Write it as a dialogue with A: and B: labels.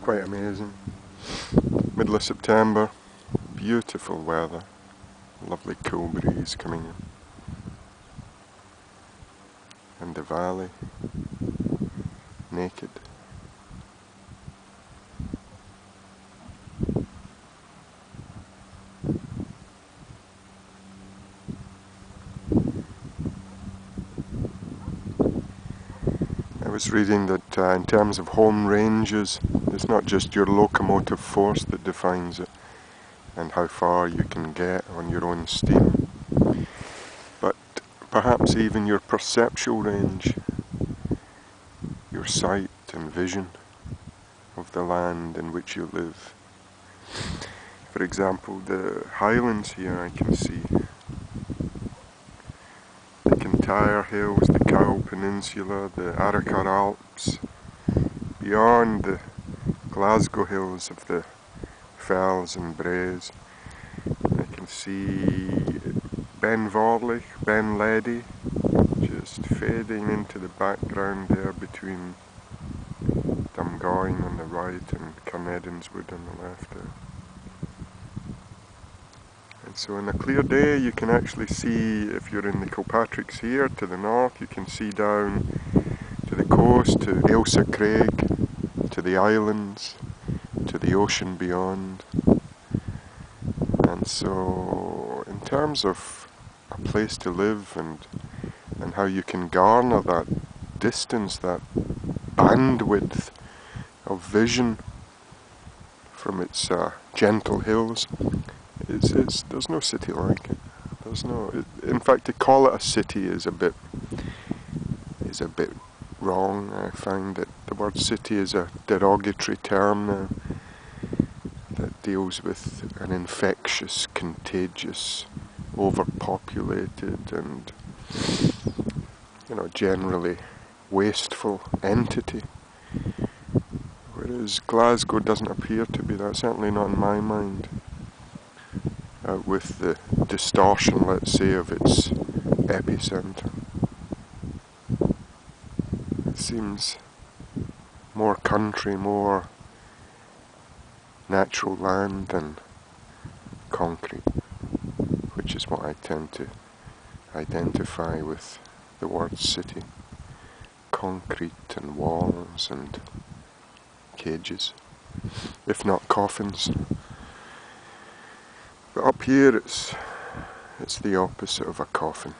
A: quite amazing. Middle of September, beautiful weather, lovely cool breeze coming in. And the valley, naked. I was reading that uh, in terms of home ranges, it's not just your locomotive force that defines it and how far you can get on your own steam, but perhaps even your perceptual range, your sight and vision of the land in which you live. For example, the highlands here I can see The Kintyre Hills, the Cowal Peninsula, the Arrochar Alps, beyond the Glasgow Hills of the Fells and Braes. I can see Ben Vorlich, Ben Ledi, just fading into the background there between Dumgoyne on the right and Carnedonswood on the left there. And so on a clear day you can actually see, if you're in the Kilpatricks here to the north, you can see down to the coast, to Ailsa Craig, to the islands, to the ocean beyond. And so in terms of a place to live and and how you can garner that distance, that bandwidth of vision from its uh, gentle hills, it's, it's, there's no city like it. There's no. It, in fact, to call it a city is a bit is a bit wrong. I find that word city is a derogatory term now that deals with an infectious, contagious, overpopulated, and you know generally wasteful entity. Whereas Glasgow doesn't appear to be that. Certainly not in my mind uh, with the distortion, let's say, of its epicenter. It seems more country, more natural land than concrete, which is what I tend to identify with the word city. Concrete and walls and cages, if not coffins. But up here it's it's the opposite of a coffin.